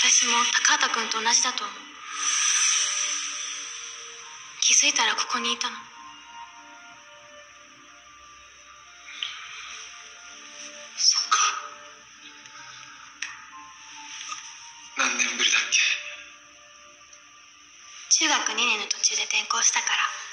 私も高畑君と同じだと思う。気づいたらここにいたの。そっか。何年ぶりだっけ？中学2年の途中で転校したから。